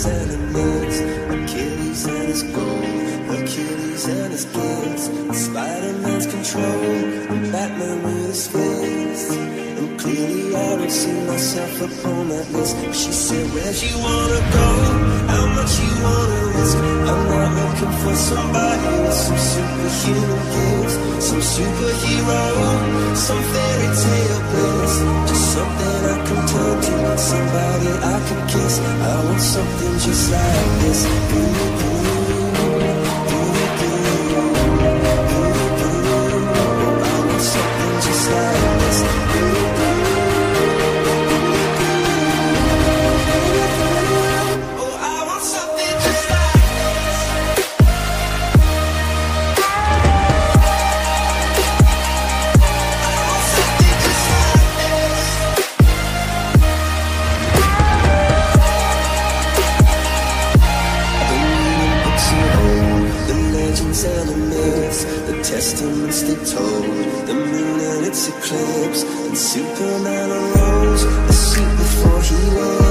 Achilles and Achilles and his gold, Hercules and his kids, Spider-Man's control, Batman with his fists. And clearly I don't see myself upon that list. She said, Where'd you wanna go? How much you wanna risk? I'm not looking for somebody with some superhuman gifts, some superhero, some fairy tale bliss, just something kiss. I want something just like this. Legends and the testaments they told, the moon and its eclipse, and Superman arose, the suit before he lived.